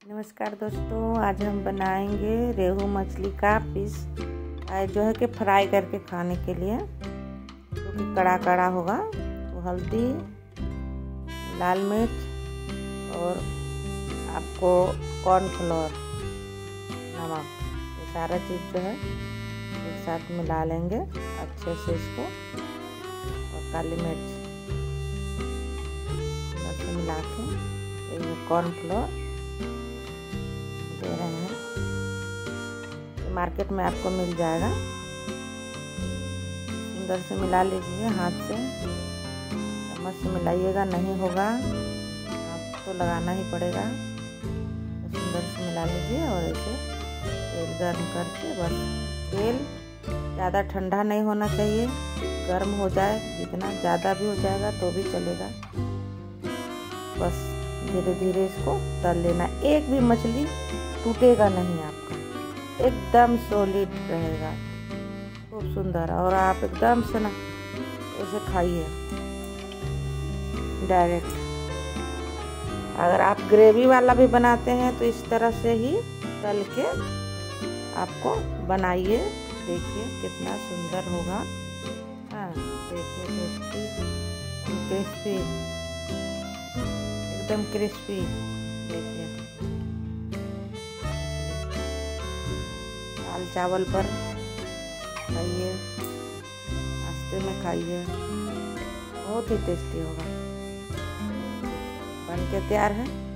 नमस्कार दोस्तों, आज हम बनाएँगे रेहू मछली का पीस। जो है कि फ्राई करके खाने के लिए, जो कि कड़ा कड़ा होगा तो हल्दी, लाल मिर्च और आपको कॉर्नफ्लोर, नमक, ये सारा चीज़ जो है एक साथ मिला लेंगे अच्छे से इसको, और काली मिर्च मिला के कॉर्नफ्लोर। मार्केट में आपको मिल जाएगा। सुंदर से मिला लीजिए हाथ से। चम्मच से मिलाइएगा, नहीं होगा। आपको लगाना ही पड़ेगा। सुंदर से मिला लीजिए और ऐसे तेल गर्म करके बस तेल ज़्यादा ठंडा नहीं होना चाहिए। गर्म हो जाए, जितना ज़्यादा भी हो जाएगा तो भी चलेगा। बस धीरे धीरे इसको तल लेना। एक भी मछली टूटेगा नहीं आपका। एकदम सॉलिड रहेगा। खूब सुंदर और आप एकदम से ना ऐसे खाइए। डायरेक्ट अगर आप ग्रेवी वाला भी बनाते हैं तो इस तरह से ही तल के आपको बनाइए। देखिए कितना सुंदर होगा। हाँ देखिए क्रिस्पी क्रिस्पी एकदम क्रिस्पी दाल चावल पर खाइए। नाश्ते में खाइए। बहुत ही टेस्टी होगा। बन के तैयार है?